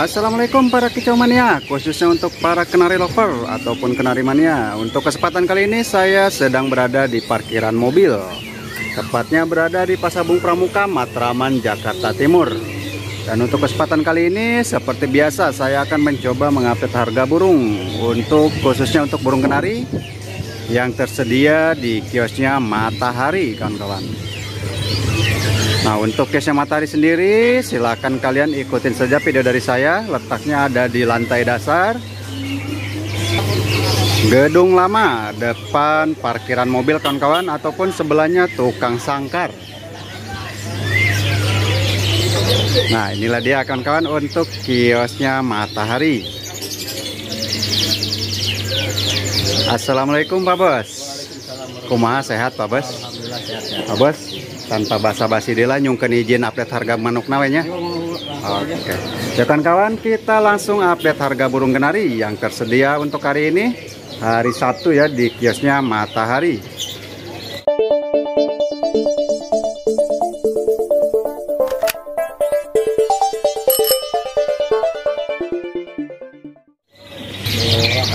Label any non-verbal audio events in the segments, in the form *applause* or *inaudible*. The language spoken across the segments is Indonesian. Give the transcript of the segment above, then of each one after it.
Assalamualaikum para kicau mania khususnya untuk para kenari lover ataupun kenari mania. Untuk kesempatan kali ini saya sedang berada di parkiran mobil. Tepatnya berada di Pasabung Pramuka Matraman Jakarta Timur. Dan untuk kesempatan kali ini seperti biasa saya akan mencoba mengupdate harga burung. Untuk khususnya untuk burung kenari yang tersedia di kiosnya Matahari kawan-kawan Nah untuk case matahari sendiri silahkan kalian ikutin saja video dari saya. Letaknya ada di lantai dasar. Gedung lama depan parkiran mobil kawan-kawan Ataupun sebelahnya tukang sangkar. Nah inilah dia kawan-kawan untuk kiosnya matahari. Assalamualaikum Pak Bos. Kumaha sehat Pak Bos? Pak Bos tanpa basa-basi dela nyungken izin update harga manuk nawenya oke. Okay. ya kawan kita langsung update harga burung kenari yang tersedia untuk hari ini. Hari Sabtu ya di kiosnya Matahari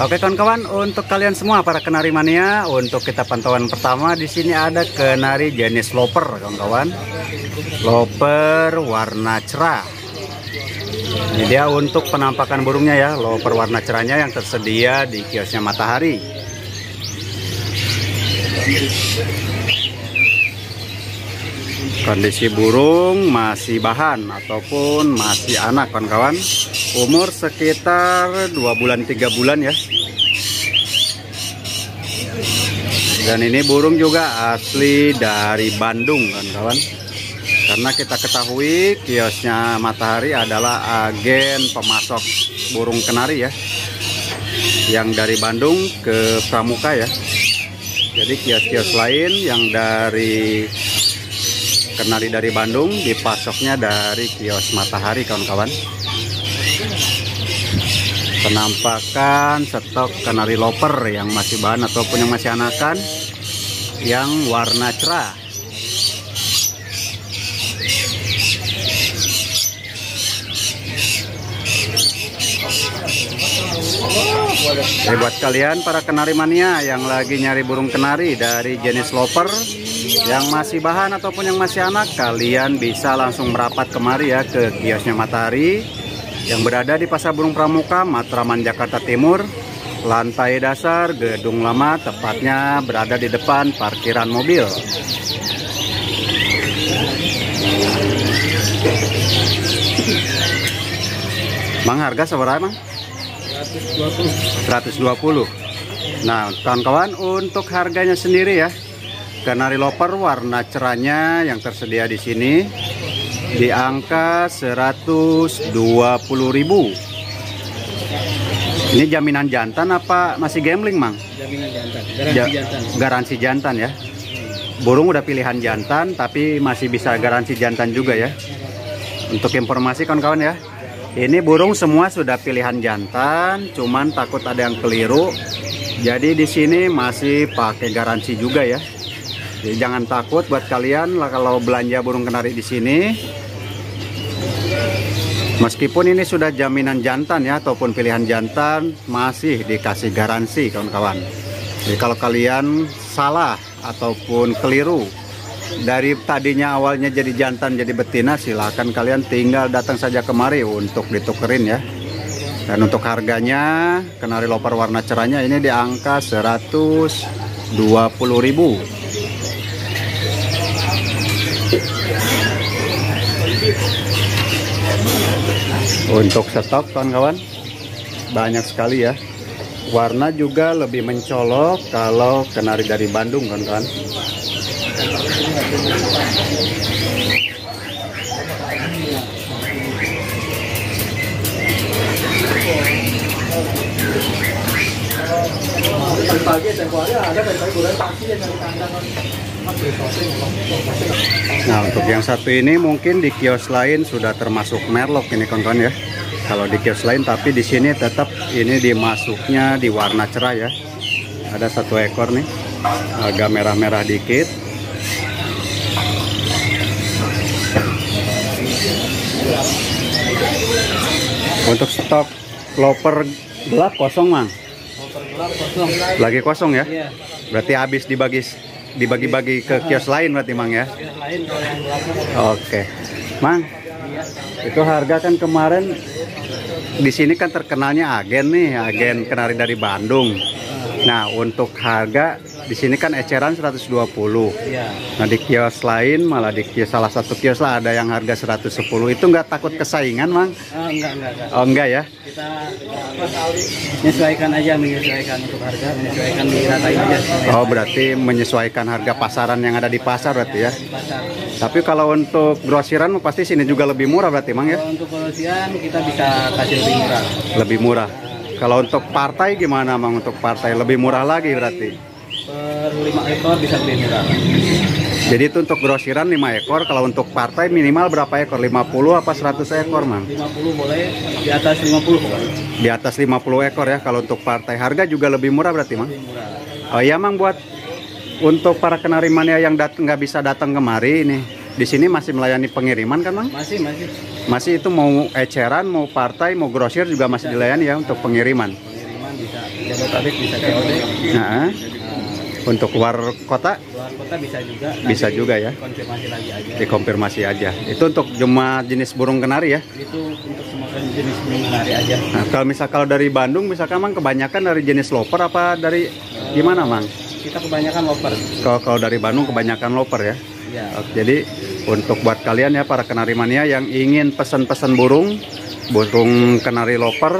Oke kawan-kawan, untuk kalian semua para kenari mania, untuk kita pantauan pertama di sini ada kenari jenis loper, kawan-kawan. Loper warna cerah. Ini dia untuk penampakan burungnya ya, loper warna cerahnya yang tersedia di kiosnya Matahari. Kondisi burung masih bahan ataupun masih anak kawan-kawan. Umur sekitar dua bulan tiga bulan ya. Dan ini burung juga asli dari Bandung kawan-kawan. Karena kita ketahui kiosnya Matahari adalah agen pemasok burung kenari ya. Yang dari Bandung ke Pramuka ya. Jadi kios-kios lain yang dari kenari dari Bandung dipasoknya dari kios Matahari kawan-kawan. Penampakan stok kenari loper yang masih bahan ataupun yang masih anakan yang warna cerah. Jadi buat kalian para kenari mania yang lagi nyari burung kenari dari jenis loper yang masih bahan ataupun yang masih anak kalian bisa langsung merapat kemari ya ke kiosnya Matahari yang berada di Pasar Burung Pramuka Matraman Jakarta Timur. Lantai dasar gedung lama tepatnya berada di depan parkiran mobil. Mang harga seberapa Mang? 120 120 Nah kawan-kawan untuk harganya sendiri ya Kanari loper warna cerahnya yang tersedia di sini di angka 120.000. Ini jaminan jantan apa masih gambling, Mang? Jaminan jantan, garansi ja jantan. Garansi jantan ya. Burung udah pilihan jantan tapi masih bisa garansi jantan juga ya. Untuk informasi kawan-kawan ya. Ini burung semua sudah pilihan jantan, cuman takut ada yang keliru. Jadi di sini masih pakai garansi juga ya. Jadi jangan takut buat kalian lah kalau belanja burung kenari di sini. Meskipun ini sudah jaminan jantan ya ataupun pilihan jantan masih dikasih garansi kawan-kawan. Jadi kalau kalian salah ataupun keliru dari tadinya awalnya jadi jantan jadi betina silahkan kalian tinggal datang saja kemari untuk ditukerin ya. Dan untuk harganya kenari loper warna cerahnya ini di angka 120.000. Untuk stok kawan-kawan banyak sekali ya. Warna juga lebih mencolok kalau kenari dari Bandung kawan-kawan. Nah untuk yang satu ini mungkin di kios lain sudah termasuk merlok ini kawan-kawan ya. Kalau di kios lain tapi di sini tetap ini dimasuknya di warna cerah ya. Ada satu ekor nih agak merah-merah dikit. Untuk stok loper gelap kosong, Mang. Motor gelap kosong. Lagi kosong ya? Iya. Berarti habis dibagi dibagi-bagi ke kios lain berarti, Mang ya? Yang lain kalau yang gelap Oke. Mang, iya. itu harga kan kemarin di sini kan terkenalnya agen nih, agen kenari dari Bandung. Nah, untuk harga di sini kan eceran 120. Iya. Nah, di kios lain malah di kios salah satu kios lah ada yang harga 110. Itu nggak takut kesaingan, Mang? Ah, enggak enggak enggak. Oh, enggak ya? Kita apa, menyesuaikan aja menyesuaikan untuk harga, menyesuaikan diratain aja. Oh, berarti menyesuaikan harga pasaran yang ada di pasar berarti ya. Di pasar. Tapi kalau untuk grosiran pasti sini juga lebih murah berarti, Mang ya? Kalau untuk kolosian kita bisa kasih lebih murah. Lebih murah. Kalau untuk partai gimana, Mang? Untuk partai lebih murah lagi berarti. Per 5 ekor bisa lebih murah. Jadi itu untuk grosiran 5 ekor, kalau untuk partai minimal berapa ekor? 50 apa 100 ekor, Mang? 50 boleh, di atas 50 pokoknya. Di atas 50 ekor ya kalau untuk partai. Harga juga lebih murah berarti, Mang? Lebih murah. Oh iya, Mang buat untuk para kenari mania yang nggak bisa datang kemari ini. Di sini masih melayani pengiriman kan, Mang? Masih masih Masih itu mau eceran, mau partai, mau grosir juga masih dilayani ya untuk pengiriman. pengiriman bisa Jabodetabek bisa COD. Nah, untuk luar kota Luar kota bisa juga. Bisa juga ya. Konfirmasi lagi aja. dikonfirmasi aja. Itu untuk cuma jenis burung kenari ya. Itu untuk semua jenis menari aja. Nah, kalau misal kalau dari Bandung misalkan Mang kebanyakan dari jenis loper apa dari gimana Mang? Kita kebanyakan loper. Kalau kalau dari Bandung kebanyakan loper ya. Ya. Jadi untuk buat kalian ya para kenari mania yang ingin pesan-pesan burung, burung kenari loper,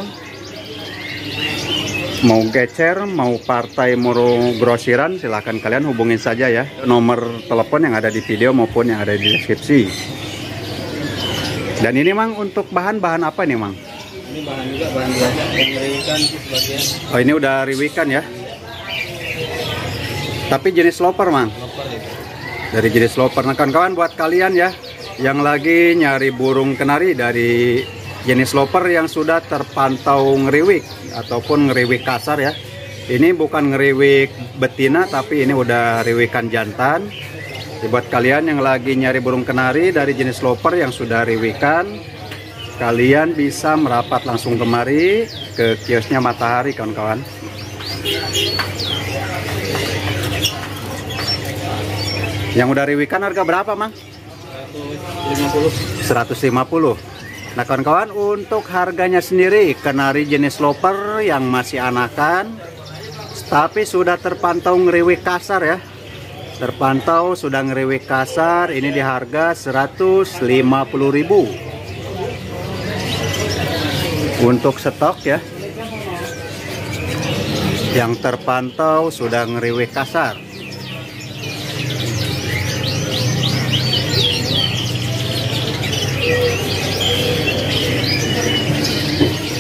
mau gecer, mau partai, mau grosiran, silahkan kalian hubungin saja ya nomor telepon yang ada di video maupun yang ada di deskripsi. Dan ini mang untuk bahan-bahan apa nih mang? Ini bahan juga bahan biasa yang merikan sebagian Oh ini udah riwikan ya? Tapi jenis loper mang? loper itu. dari jenis loper. Nah kawan-kawan buat kalian ya yang lagi nyari burung kenari dari jenis loper yang sudah terpantau ngeriwik ataupun ngeriwik kasar ya. Ini bukan ngeriwik betina tapi ini udah riwikan jantan. Jadi buat kalian yang lagi nyari burung kenari dari jenis loper yang sudah riwikan, kalian bisa merapat langsung kemari ke kiosnya Matahari kawan-kawan. Yang udah riwikan harga berapa, Mang? 150. 150. Nah, kawan-kawan, untuk harganya sendiri kenari jenis loper yang masih anakan tapi sudah terpantau ngeriwik kasar ya. Terpantau sudah ngeriwik kasar, ini di harga 150.000. Untuk stok ya. Yang terpantau sudah ngeriwik kasar.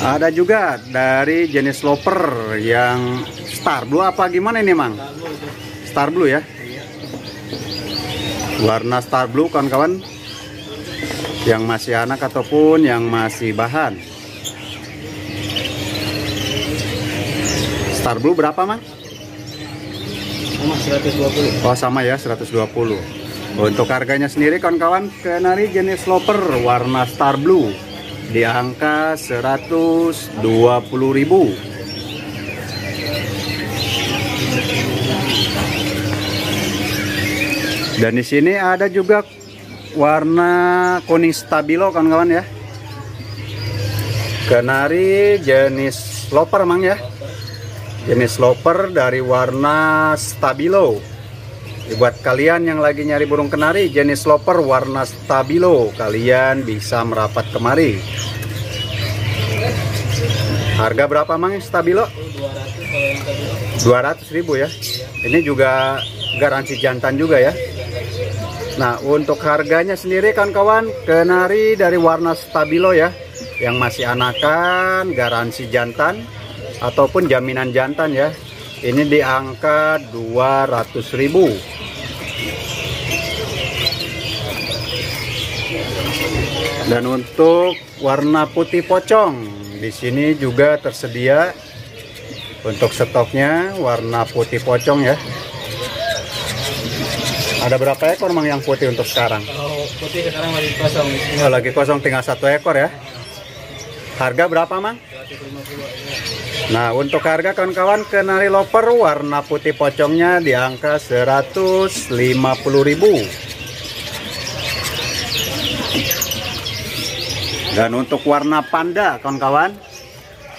Ada juga dari jenis loper yang Star Blue apa gimana ini, Mang? Star Blue ya. Warna Star Blue kawan-kawan. Yang masih anak ataupun yang masih bahan. Star Blue berapa, Mang? Sama 120. Oh, sama ya, 120. Untuk harganya sendiri kawan-kawan, kenari jenis loper warna Star Blue di angka 120.000. Dan di sini ada juga warna kuning stabilo kawan-kawan ya. Kenari jenis loper mang ya. Jenis loper dari warna stabilo. Buat kalian yang lagi nyari burung kenari jenis loper warna stabilo, kalian bisa merapat kemari. Harga berapa mang stabilo? 200 kalau yang tadi. 200 ribu ya. Ini juga garansi jantan juga ya. Nah, untuk harganya sendiri kawan-kawan, kenari dari warna stabilo ya, yang masih anakan, garansi jantan ataupun jaminan jantan ya. Ini di angka 200.000. Dan untuk warna putih pocong, di sini juga tersedia untuk stoknya warna putih pocong ya. Ada berapa ekor mang yang putih untuk sekarang? Kalau putih sekarang lagi kosong. Oh, lagi kosong tinggal satu ekor ya. Harga berapa, Mang? Nah, untuk harga kawan-kawan kenari loper warna putih pocongnya di angka 150.000. Dan untuk warna panda, kawan-kawan,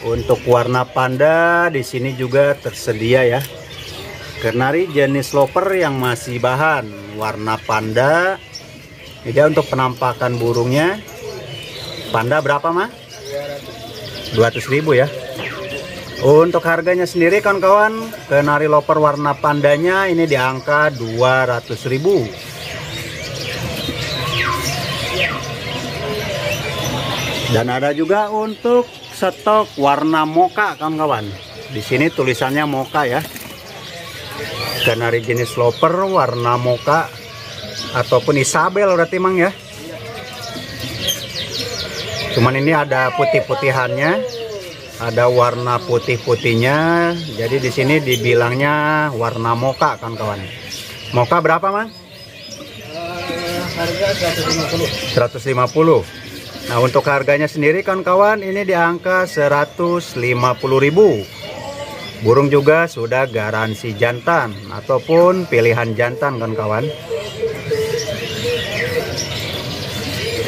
untuk warna panda di sini juga tersedia ya. Kenari jenis loper yang masih bahan warna panda. Dia untuk penampakan burungnya. Panda berapa, mah? 200.000 ya. Untuk harganya sendiri kawan-kawan, kenari loper warna pandanya ini di angka 200.000. Dan ada juga untuk stok warna moka kawan-kawan. Di sini tulisannya moka ya. Kenari jenis loper warna moka ataupun Isabel berarti mang ya. Cuman ini ada putih-putihannya, ada warna putih-putihnya. Jadi di sini dibilangnya warna moka kawan-kawan. Moka berapa mang? Uh, harga 150. 150. Nah untuk harganya sendiri kawan-kawan ini di angka 150.000 Burung juga sudah garansi jantan ataupun pilihan jantan kawan-kawan.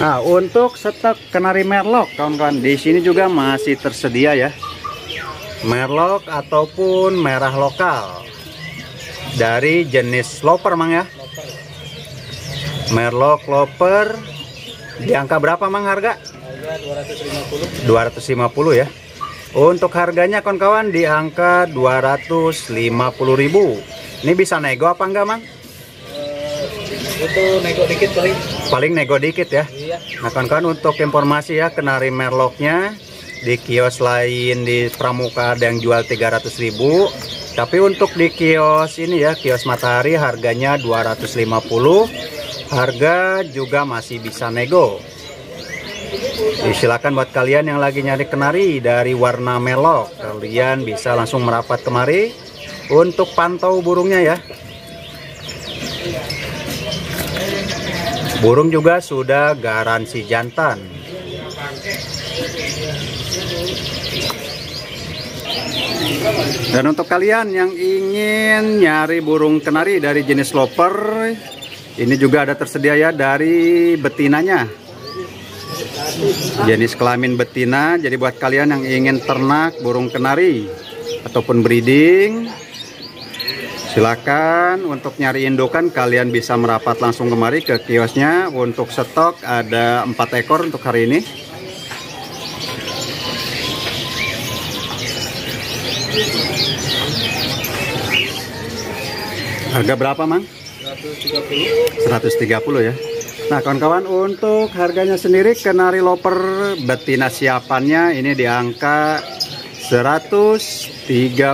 Nah untuk stok kenari merlok kawan-kawan di sini juga masih tersedia ya. Merlok ataupun merah lokal. Dari jenis loper mang ya. Merlok loper di angka berapa Mang harga? Harga 250. 250 ya. Untuk harganya kawan-kawan di angka 250.000. Ini bisa nego apa enggak, Mang? Uh, itu nego dikit paling. Paling nego dikit ya. Iya. Nah, kawan-kawan untuk informasi ya, kenari merloknya di kios lain di Pramuka ada yang jual 300.000. Tapi untuk di kios ini ya, kios Matahari harganya 250 harga juga masih bisa nego. Silakan buat kalian yang lagi nyari kenari dari warna melok kalian bisa langsung merapat kemari untuk pantau burungnya ya. Burung juga sudah garansi jantan. Dan untuk kalian yang ingin nyari burung kenari dari jenis loper ini juga ada tersedia ya dari betinanya. Jenis kelamin betina. Jadi buat kalian yang ingin ternak burung kenari ataupun breeding, silakan untuk nyari indukan kalian bisa merapat langsung kemari ke kiosnya. Untuk stok ada empat ekor untuk hari ini. Harga berapa, Mang? 130 ya. Nah kawan-kawan untuk harganya sendiri Kenari Loper betina siapannya ini di angka 130.000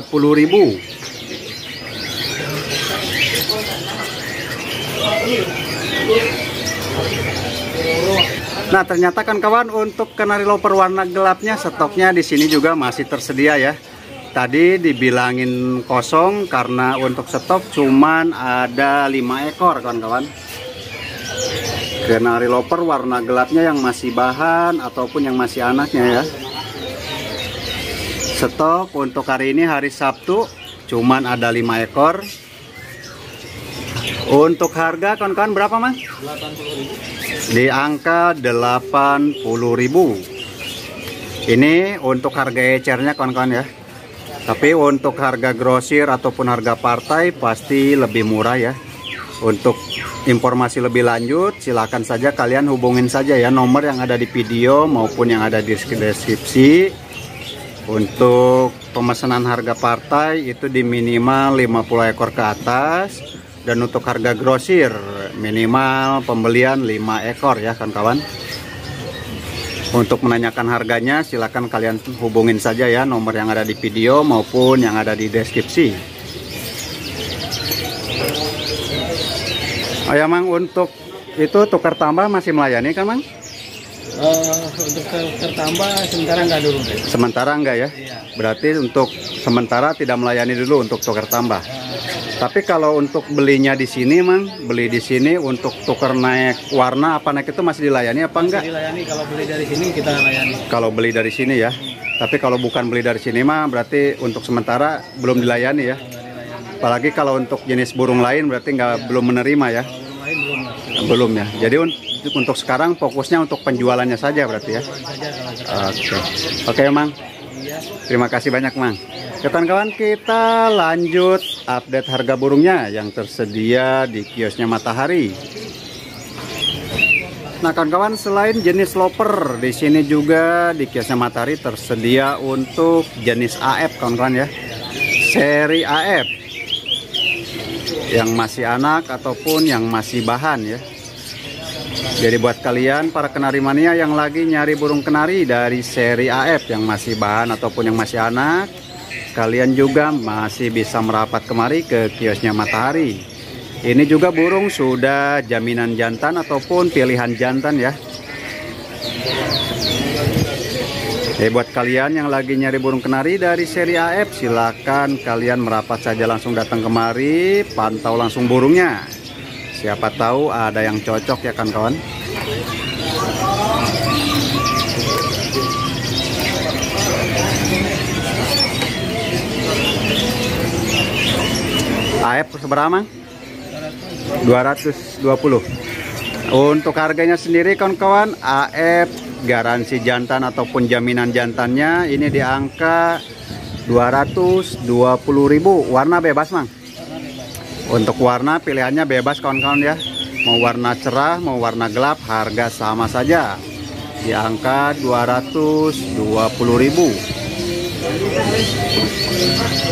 Nah ternyata kan kawan untuk kenari loper warna gelapnya stoknya di sini juga masih tersedia ya tadi dibilangin kosong karena untuk stok cuman ada lima ekor kawan-kawan. Kenari loper warna gelapnya yang masih bahan ataupun yang masih anaknya ya. Stok untuk hari ini hari Sabtu cuman ada lima ekor. Untuk harga kawan-kawan berapa mas? 80.000 di angka 80.000 ini untuk harga ecernya kawan-kawan ya tapi untuk harga grosir ataupun harga partai pasti lebih murah ya. Untuk informasi lebih lanjut silakan saja kalian hubungin saja ya nomor yang ada di video maupun yang ada di deskripsi. Untuk pemesanan harga partai itu di minimal 50 ekor ke atas dan untuk harga grosir minimal pembelian 5 ekor ya kawan-kawan. Untuk menanyakan harganya silahkan kalian hubungin saja ya nomor yang ada di video maupun yang ada di deskripsi. Oh ya Mang untuk itu tukar tambah masih melayani kan Mang? Uh, untuk tukar tambah sementara enggak dulu. Deh. Sementara enggak ya? Iya. Berarti untuk sementara tidak melayani dulu untuk tukar tambah. Uh, Tapi kalau untuk belinya di sini, Mang, beli di sini untuk tuker naik warna apa naik itu masih dilayani apa enggak? Dilayani kalau beli dari sini kita layani. Kalau beli dari sini ya. Tapi kalau bukan beli dari sini mah berarti untuk sementara belum dilayani ya. Apalagi kalau untuk jenis burung lain berarti nggak belum menerima ya. Kalau burung lain belum lah. Belum ya. Jadi un- untuk sekarang fokusnya untuk penjualannya saja berarti ya. Oke. Oke, Mang. iya. Terima kasih banyak, Mang. Ya, kawan-kawan, kita lanjut update harga burungnya yang tersedia di kiosnya Matahari. Nah, kawan-kawan, selain jenis loper, di sini juga di kiosnya Matahari tersedia untuk jenis AF, kawan-kawan ya. Seri AF yang masih anak ataupun yang masih bahan ya. Jadi buat kalian para kenari mania yang lagi nyari burung kenari dari seri AF yang masih bahan ataupun yang masih anak, kalian juga masih bisa merapat kemari ke kiosnya Matahari. Ini juga burung sudah jaminan jantan ataupun pilihan jantan ya. Jadi buat kalian yang lagi nyari burung kenari dari seri AF, silakan kalian merapat saja langsung datang kemari, pantau langsung burungnya. Siapa tahu ada yang cocok ya kan kawan. AF seberapa? Mang? 220. Untuk harganya sendiri kawan-kawan AF garansi jantan ataupun jaminan jantannya ini di angka 220.000 warna bebas Mang. Untuk warna pilihannya bebas kawan-kawan ya. Mau warna cerah, mau warna gelap, harga sama saja. Di angka 220.000.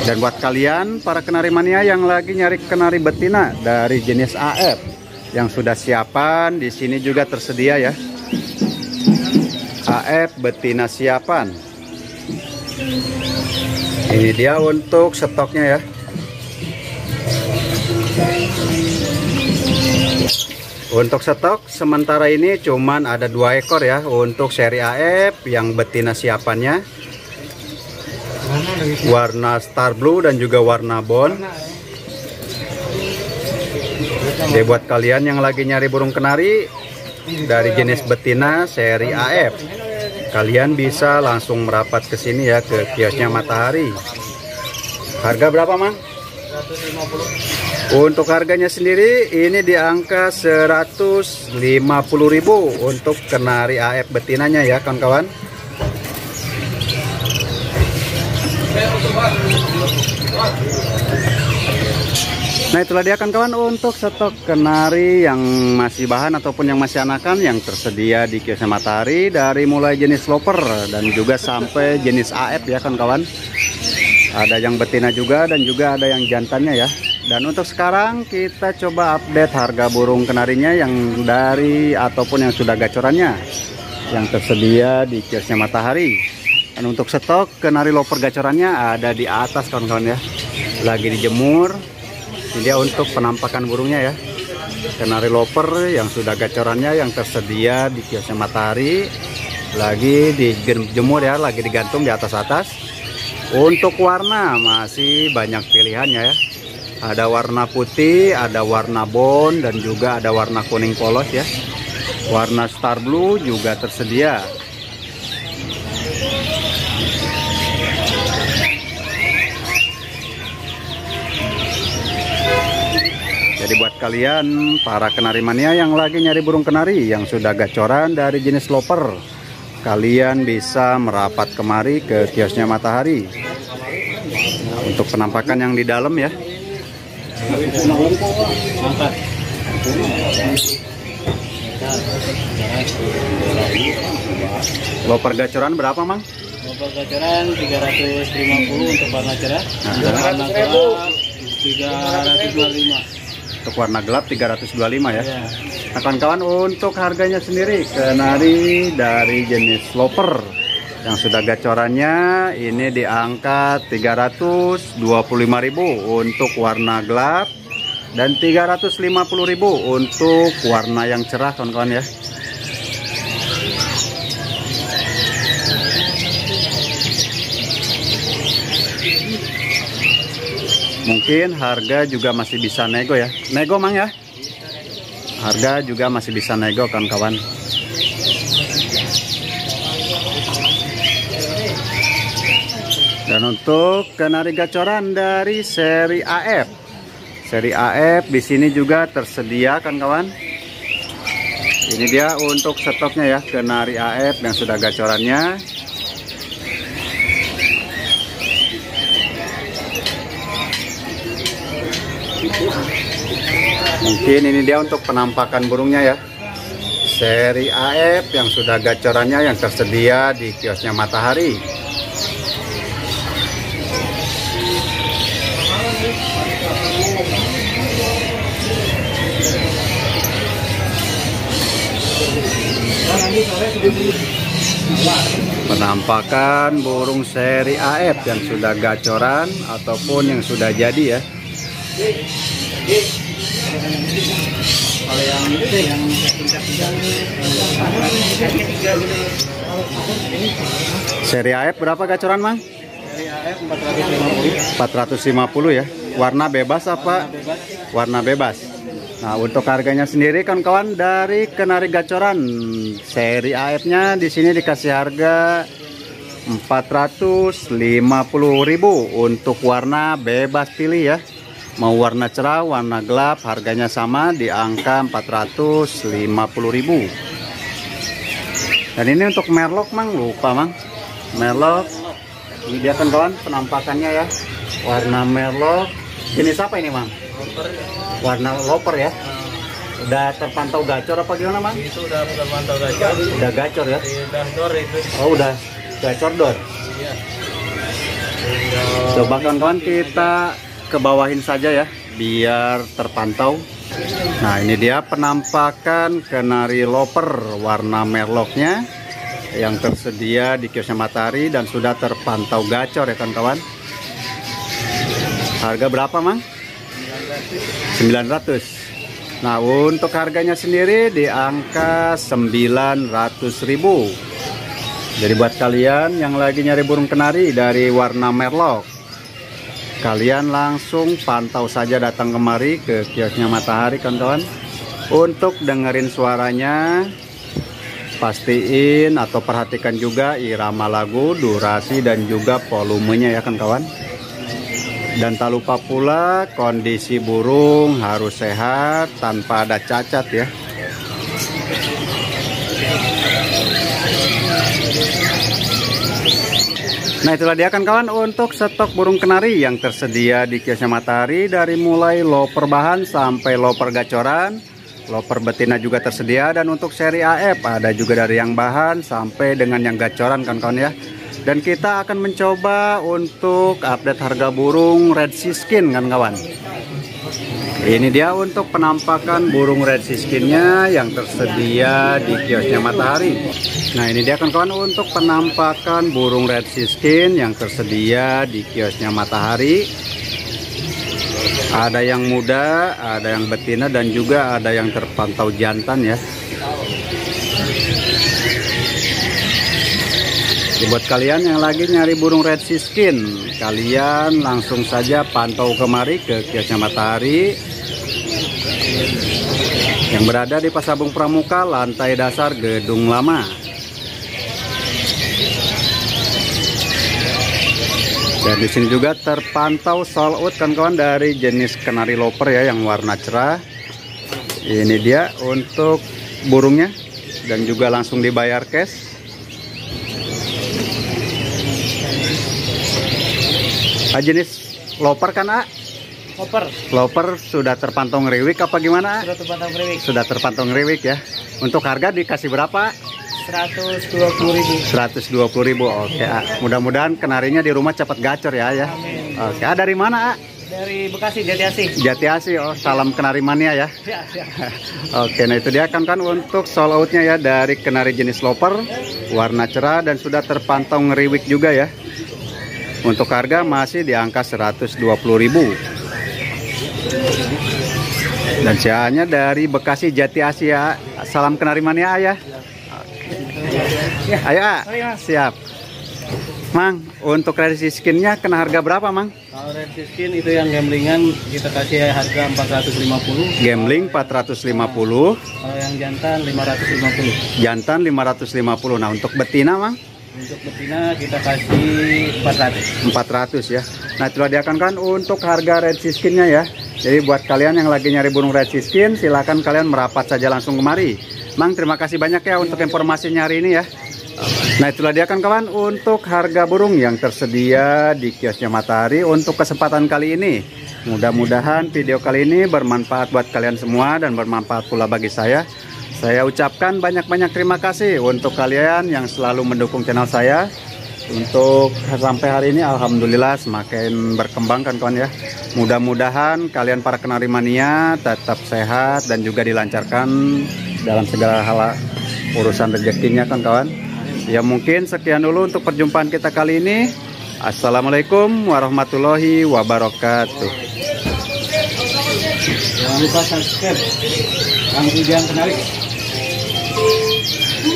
Dan buat kalian para kenari mania yang lagi nyari kenari betina dari jenis AF yang sudah siapan, di sini juga tersedia ya. AF betina siapan. Ini dia untuk stoknya ya. Untuk stok sementara ini cuman ada dua ekor ya untuk seri AF yang betina siapannya warna star blue dan juga warna bone. Jadi buat kalian yang lagi nyari burung kenari dari jenis betina seri AF, kalian bisa langsung merapat ke sini ya ke kiosnya Matahari. Harga berapa, Mang? 150. Untuk harganya sendiri ini di angka 150.000 untuk kenari AF betinanya ya kawan-kawan. Nah itulah dia kawan-kawan untuk stok kenari yang masih bahan ataupun yang masih anakan yang tersedia di kiosnya Matahari dari mulai jenis loper dan juga sampai jenis AF ya kawan-kawan. Ada yang betina juga dan juga ada yang jantannya ya. Dan untuk sekarang kita coba update harga burung kenarinya yang dari ataupun yang sudah gacorannya yang tersedia di kiosnya Matahari. Dan untuk stok kenari loper gacorannya ada di atas kawan-kawan ya. Lagi dijemur. Ini dia untuk penampakan burungnya ya. Kenari loper yang sudah gacorannya yang tersedia di kiosnya Matahari lagi dijemur ya, lagi digantung di atas-atas. Untuk warna masih banyak pilihannya ya. Ada warna putih, ada warna bone dan juga ada warna kuning polos ya. Warna star blue juga tersedia. Jadi buat kalian para kenari mania yang lagi nyari burung kenari yang sudah gacoran dari jenis loper, kalian bisa merapat kemari ke kiosnya Matahari. Nah, untuk penampakan yang di dalam ya. Loper gacoran berapa, Mang? Bapak gacoran 350 untuk warna cerah. Nah. Warna gelap 325. Untuk warna gelap 325 ya. Ya. Nah, kawan-kawan untuk harganya sendiri kenari dari jenis loper yang sudah gacorannya ini di angka 325.000 untuk warna gelap dan 350.000 untuk warna yang cerah kawan-kawan ya. Mungkin harga juga masih bisa nego ya. Nego mang ya? Harga juga masih bisa nego kawan-kawan. Dan untuk kenari gacoran dari seri AF. Seri AF di sini juga tersedia kan kawan. Ini dia untuk stoknya ya kenari AF yang sudah gacorannya. Mungkin ini dia untuk penampakan burungnya ya. Seri AF yang sudah gacorannya yang tersedia di kiosnya Matahari. Penampakan burung seri AF yang sudah gacoran ataupun yang sudah jadi ya. Kalau yang itu yang Seri AF berapa gacoran, Mang? dari AF 450 450 ya. Warna bebas apa? bebas Warna bebas. Nah, untuk harganya sendiri kawan-kawan dari Kenari Gacoran seri AF-nya di sini dikasih harga 450.000 untuk warna bebas pilih ya. Mau warna cerah, warna gelap, harganya sama di angka 450.000. Dan ini untuk merlok, Mang, lupa, Mang. Merlok. Ini dia kan kawan penampakannya ya. Warna merlok. Jenis apa ini, Mang? Warna loper ya. Udah terpantau gacor apa gimana, Mang? itu udah mantau gajah Udah gacor ya. udah dor itu Oh, udah gacor dor. iya Coba kawan-kawan kita ke bawahin saja ya biar terpantau. Nah, ini dia penampakan kenari loper warna merloknya yang tersedia di kiosnya Matahari dan sudah terpantau gacor ya kawan-kawan. Harga berapa, Mang? 900. Nah, untuk harganya sendiri di angka 900.000. Jadi buat kalian yang lagi nyari burung kenari dari warna merlok, kalian langsung pantau saja datang kemari ke kiosnya Matahari kawan-kawan untuk dengerin suaranya pastiin atau perhatikan juga irama lagu, durasi dan juga volumenya ya kawan-kawan. Dan tak lupa pula kondisi burung harus sehat tanpa ada cacat ya. Nah itulah dia kan kawan untuk stok burung kenari yang tersedia di kiosnya Matahari dari mulai loper bahan sampai loper gacoran loper betina juga tersedia dan untuk seri AF ada juga dari yang bahan sampai dengan yang gacoran kan kawan ya. Dan kita akan mencoba untuk update harga burung red siskin kan kawan ini dia untuk penampakan burung red siskinnya yang tersedia di kiosnya Matahari. Nah ini dia kawan-kawan untuk penampakan burung red siskin yang tersedia di kiosnya Matahari. Ada yang muda, ada yang betina dan juga ada yang terpantau jantan ya. Jadi Buat kalian yang lagi nyari burung red siskin, kalian langsung saja pantau kemari ke kiosnya Matahari yang berada di Pasabung Pramuka, lantai dasar Gedung Lama. Dan di sini juga terpantau sold out kawan-kawan dari jenis kenari loper ya yang warna cerah. Ini dia untuk burungnya dan juga langsung dibayar cash. Ah, jenis loper kan, A? koper Loper sudah terpantau ngeriwik apa gimana? A? sudah tempatang brewik Sudah terpantau ngeriwik ya. Untuk harga dikasih berapa? 120 ribu 120.000. Oke, A. Mudah-mudahan kenarinya di rumah cepat gacor ya ya. amin Oke, A, dari mana, A? dari Bekasi Jati Asih Jati Asih. Oh, salam kenari mania ya. ya, ya. *laughs* Oke, nah itu dia kan kan untuk sold outnya ya dari kenari jenis loper warna cerah dan sudah terpantau ngeriwik juga ya. Untuk harga masih di angka 120.000. Dan sianya dari Bekasi Jati Asia. Salam kenari mania ya. Ayo, A. Siap. Mang, untuk resi skinnya kena harga berapa, Mang? Kalau red skin itu yang gamblingan kita kasih harga 450. Gambling 450, Kalau yang jantan 550. jantan 550. Nah, untuk betina, Mang? Untuk betina kita kasih 400. 400 ya. Nah, telah diakan kan untuk harga red skinnya ya. Jadi buat kalian yang lagi nyari burung red skin, silakan kalian merapat saja langsung kemari. Mang, terima kasih banyak ya untuk informasinya hari ini ya. Nah, itulah dia kan kawan untuk harga burung yang tersedia di kiosnya Matahari untuk kesempatan kali ini. Mudah-mudahan video kali ini bermanfaat buat kalian semua dan bermanfaat pula bagi saya. Saya ucapkan banyak-banyak terima kasih untuk kalian yang selalu mendukung channel saya. Untuk sampai hari ini alhamdulillah semakin berkembang kan kawan ya. Mudah-mudahan kalian para kenari mania tetap sehat dan juga dilancarkan dalam segala hal urusan rezekinya kan kawan. Ya mungkin sekian dulu untuk perjumpaan kita kali ini. Assalamualaikum warahmatullahi wabarakatuh. Jangan lupa subscribe. Kang Ujang Kenari. Ooh.